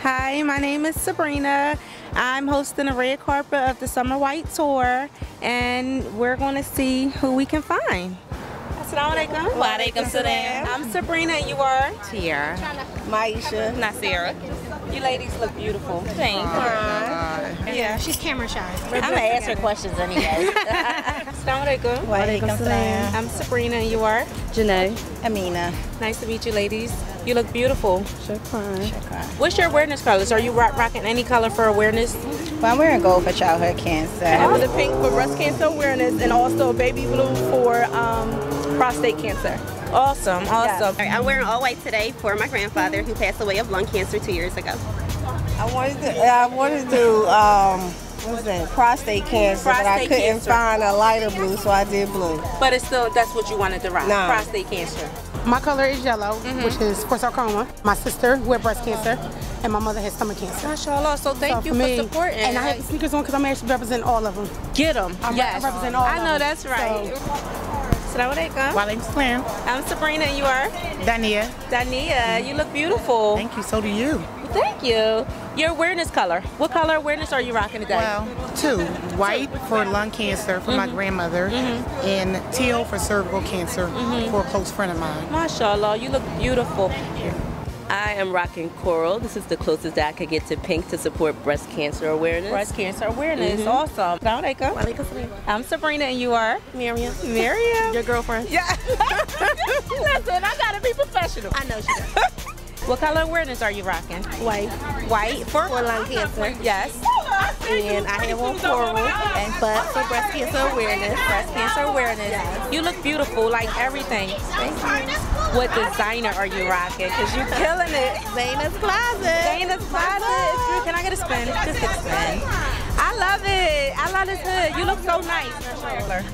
Hi, my name is Sabrina. I'm hosting the red carpet of the Summer White Tour, and we're going to see who we can find. Assalamu alaikum. Walaikum salam. I'm Sabrina, and you are? Tiara. Maisha. Nasira. You ladies look beautiful. Thank you. Yeah. She's camera shy. I'm gonna answer questions anyway. Assalamu alaikum. Walaikum salam. I'm Sabrina, and you are? Janae. Amina. Nice to meet you, ladies. You look beautiful. Shukran. Shukran. What's your awareness colors? Are you rock- rocking any color for awareness? Well, I'm wearing gold for childhood cancer. I have the pink for breast cancer awareness and also baby blue for um, prostate cancer. Awesome, awesome. I'm wearing all white today for my grandfather who passed away of lung cancer two years ago. I wanted to, I wanted to do um, what's that? Prostate cancer, prostate but I couldn't cancer. find a lighter blue, so I did blue. But it's still, that's what you wanted to rock. No. Prostate cancer. My color is yellow, which is for sarcoma. My sister who had breast cancer, and my mother had stomach cancer. Mashallah. So thank So you for for me, supporting. And I have the sneakers on because I'm actually representing all of them. Get them. I'm- yes. I represent all I of know them. that's right. Assalamu alaikum. Walaikum salam. I'm Sabrina you are? Dania. Dania. You look beautiful. Thank you. So do you. Thank you. Your awareness color. What color awareness are you rocking today? Well, two. White for lung cancer for my mm-hmm. grandmother, mm-hmm. and teal for cervical cancer mm-hmm. for a close friend of mine. Mashallah. You look beautiful. I am rocking coral. This is the closest that I could get to pink to support breast cancer awareness. Breast cancer awareness. Mm-hmm. Awesome. Assalamu alaikum. I'm Sabrina and you are? Miriam. Miriam. Your girlfriend? Yeah. Listen, I gotta be professional. I know she does. What color awareness are you rocking? White. White for, For lung cancer. Yes. And I have on coral. And but for breast cancer awareness. Breast cancer awareness. You look beautiful, like everything. Thank you. What designer are you rocking? Cause you're killing it. Zaina's Closet. Dana's closet. Can I get a spin? Just get a spin. I love it. I love this hood. You look so nice.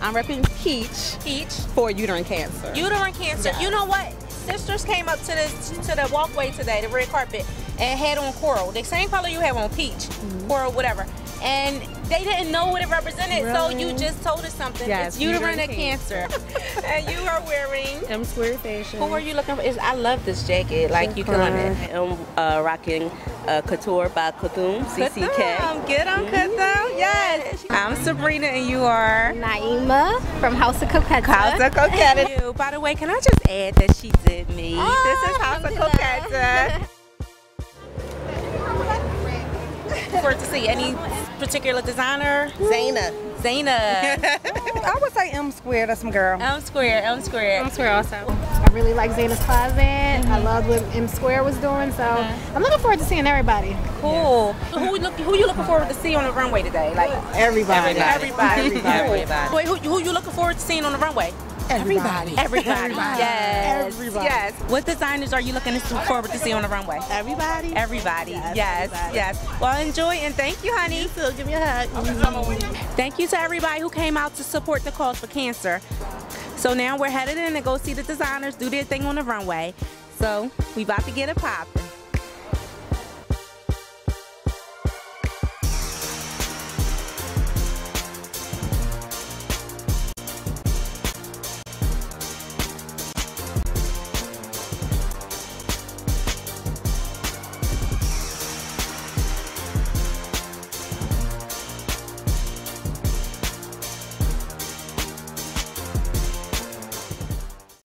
I'm repping peach Peach. for uterine cancer. Uterine cancer. You know what? Sisters came up to this to the walkway today, the red carpet, and had on coral, the same color you have on peach, Mm-hmm. coral, whatever. And they didn't know what it represented, so you just told us something. Yes, it's uterine, uterine cancer. and you are wearing. M Square Fashion. Who are you looking for? Is I love this jacket. Like you killing it. I'm uh, rocking uh, Couture by Cthulhu, CCK. Come, get on, Cthulhu. Yes. I'm Sabrina, and you are. Naima from House of Coquette. House of Coquette. By the way, can I just add that she did me? Oh, this is House of Coquette. For to see any particular designer, Zaina. Zaina. I would say M Square. That's some girl. M Square, M Square. M Square also. I really like Zana's Closet. I mm-hmm. loved what M Square was doing, so uh-huh. I'm looking forward to seeing everybody. Cool. Who look, who you looking forward to see on the runway today? Like Everybody. everybody. Everybody. Cool. Wait, who, who you looking forward to seeing on the runway? Everybody. Everybody. Yes. Everybody. Yes. What designers are you looking forward to see on the runway? Everybody. Everybody. Yes. Yes. Well, enjoy and thank you, honey. So give me a hug. Thank you to everybody who came out to support the cause for cancer. So now we're headed in to go see the designers do their thing on the runway. So we about to get it popping.